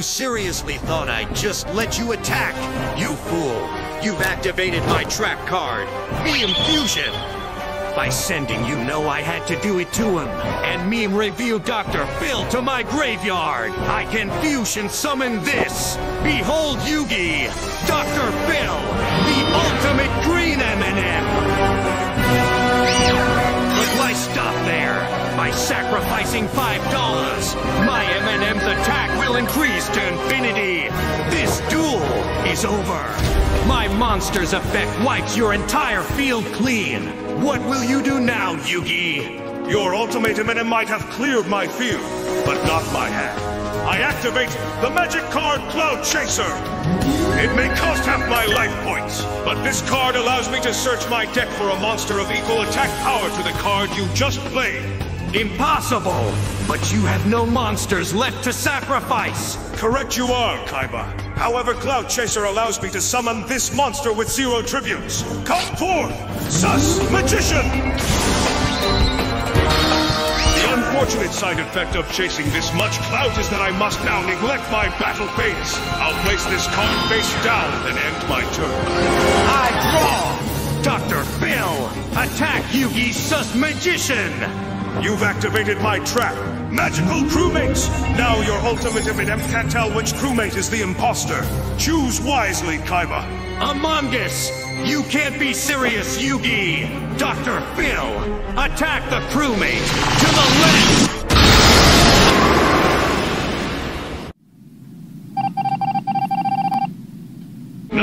You seriously thought I'd just let you attack? You fool! You've activated my trap card, Meme Fusion! By sending you know I had to do it to him, and Meme revealed Dr. Phil to my graveyard! I can fusion summon this! Behold Yugi! Dr. Phil! The ultimate green M&M! But why stop there? By sacrificing five dollars, my M&M's attack will increase to infinity. This duel is over. My monster's effect wipes your entire field clean. What will you do now, Yugi? Your ultimate M&M might have cleared my field, but not my hand. I activate the magic card Cloud Chaser. It may cost half my life points, but this card allows me to search my deck for a monster of equal attack power to the card you just played. Impossible! But you have no monsters left to sacrifice! Correct you are, Kaiba. However, Cloud Chaser allows me to summon this monster with zero tributes. Come forth, Sus Magician! The unfortunate side effect of chasing this much clout is that I must now neglect my battle phase. I'll place this card face down and end my turn. I draw! Dr. Phil! Attack Yugi Sus Magician! You've activated my trap. Magical crewmates! Now your ultimate M&M can't tell which crewmate is the imposter. Choose wisely, Kaiba. Among Us! You can't be serious, Yugi! Dr. Phil! Attack the crewmate! To the left!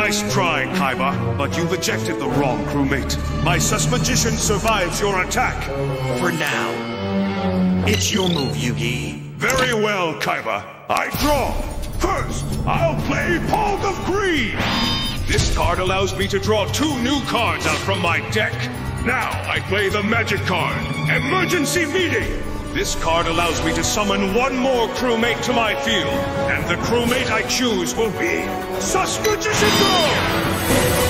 Nice try, Kaiba, but you've ejected the wrong crewmate. My sus magician survives your attack. For now. It's your move, Yugi. Very well, Kaiba. I draw. First, I'll play Pog of Greed. This card allows me to draw two new cards out from my deck. Now I play the magic card, Emergency Meeting. This card allows me to summon one more crewmate to my field, and the crewmate I choose will be Magician Girl!